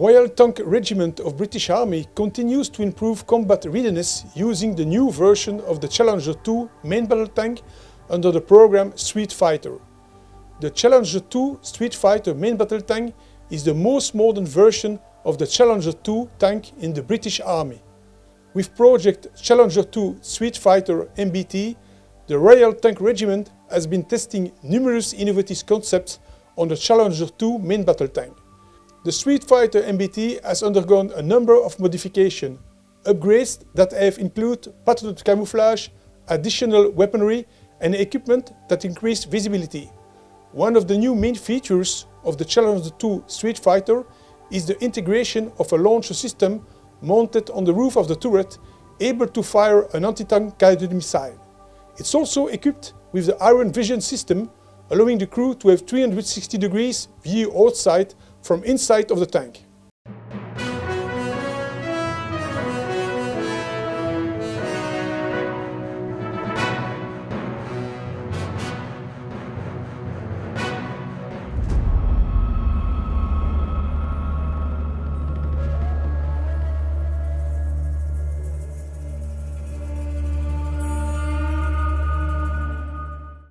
Royal Tank Regiment of British Army continues to improve combat readiness using the new version of the Challenger 2 main battle tank under the program Streetfighter. The Challenger 2 Streetfighter main battle tank is the most modern version of the Challenger 2 tank in the British Army. With project Challenger 2 Streetfighter MBT, the Royal Tank Regiment has been testing numerous innovative concepts on the Challenger 2 main battle tank. The Streetfighter MBT has undergone a number of modifications, upgrades that have included patented camouflage, additional weaponry and equipment that increase visibility. One of the new main features of the Challenger 2 Streetfighter is the integration of a launcher system mounted on the roof of the turret, able to fire an anti-tank guided missile. It's also equipped with the Iron Vision system, allowing the crew to have 360 degrees view outside from inside of the tank.